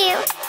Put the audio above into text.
you.